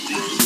these.